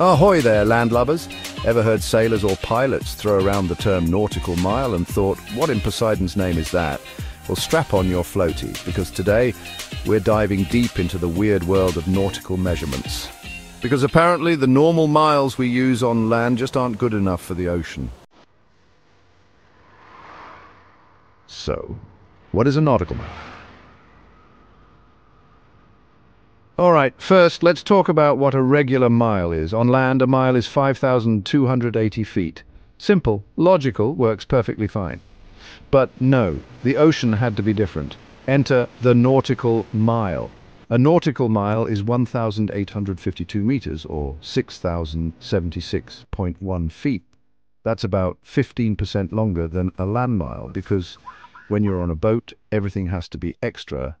Ahoy there, landlubbers! Ever heard sailors or pilots throw around the term nautical mile and thought, what in Poseidon's name is that? Well, strap on your floaties, because today we're diving deep into the weird world of nautical measurements. Because apparently the normal miles we use on land just aren't good enough for the ocean. So, what is a nautical mile? All right, first let's talk about what a regular mile is. On land, a mile is 5,280 feet. Simple, logical, works perfectly fine. But no, the ocean had to be different. Enter the nautical mile. A nautical mile is 1,852 meters, or 6,076.1 feet. That's about 15% longer than a land mile, because when you're on a boat, everything has to be extra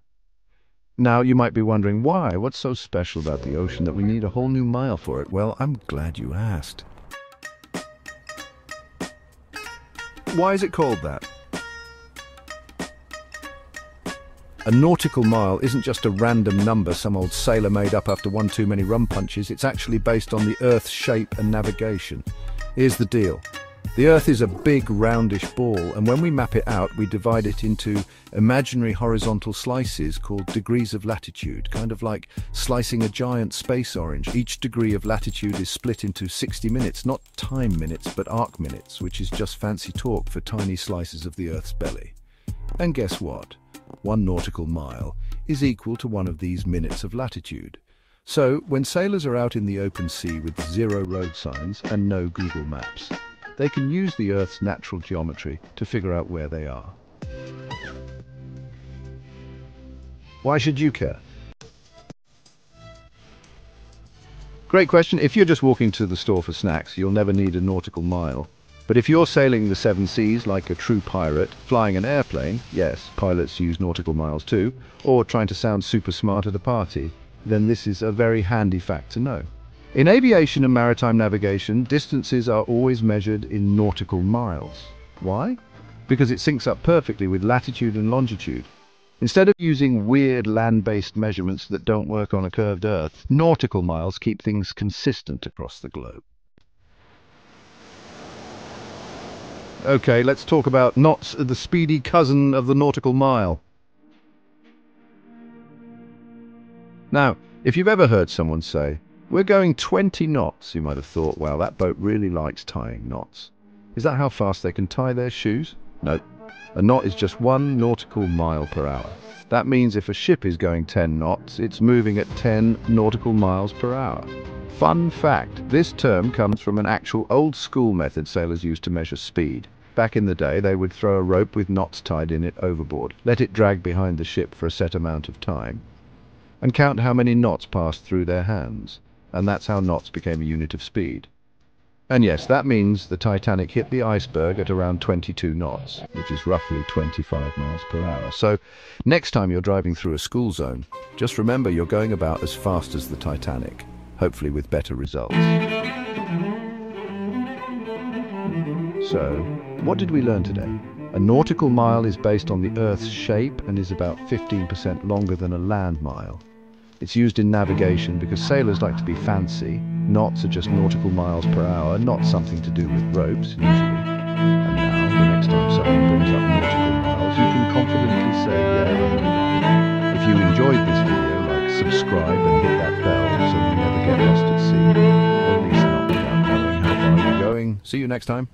now, you might be wondering, why? What's so special about the ocean that we need a whole new mile for it? Well, I'm glad you asked. Why is it called that? A nautical mile isn't just a random number some old sailor made up after one too many rum punches. It's actually based on the Earth's shape and navigation. Here's the deal. The Earth is a big roundish ball and when we map it out we divide it into imaginary horizontal slices called degrees of latitude, kind of like slicing a giant space orange. Each degree of latitude is split into 60 minutes, not time minutes but arc minutes, which is just fancy talk for tiny slices of the Earth's belly. And guess what? One nautical mile is equal to one of these minutes of latitude. So, when sailors are out in the open sea with zero road signs and no Google Maps, they can use the Earth's natural geometry to figure out where they are. Why should you care? Great question. If you're just walking to the store for snacks, you'll never need a nautical mile. But if you're sailing the seven seas like a true pirate, flying an airplane, yes, pilots use nautical miles too, or trying to sound super smart at a party, then this is a very handy fact to know. In aviation and maritime navigation, distances are always measured in nautical miles. Why? Because it syncs up perfectly with latitude and longitude. Instead of using weird land-based measurements that don't work on a curved Earth, nautical miles keep things consistent across the globe. Okay, let's talk about knots, the speedy cousin of the nautical mile. Now, if you've ever heard someone say, we're going 20 knots. You might have thought, well, that boat really likes tying knots. Is that how fast they can tie their shoes? No. A knot is just one nautical mile per hour. That means if a ship is going 10 knots, it's moving at 10 nautical miles per hour. Fun fact, this term comes from an actual old school method sailors used to measure speed. Back in the day, they would throw a rope with knots tied in it overboard, let it drag behind the ship for a set amount of time, and count how many knots passed through their hands and that's how knots became a unit of speed. And yes, that means the Titanic hit the iceberg at around 22 knots, which is roughly 25 miles per hour. So next time you're driving through a school zone, just remember you're going about as fast as the Titanic, hopefully with better results. So, what did we learn today? A nautical mile is based on the Earth's shape and is about 15% longer than a land mile. It's used in navigation because sailors like to be fancy. Knots are just nautical miles per hour, not something to do with ropes, usually. And now, the next time someone brings up nautical miles, you can confidently say, yeah, If you enjoyed this video, like, subscribe and hit that bell so you never get lost at sea. At least not without knowing how far you're going. See you next time.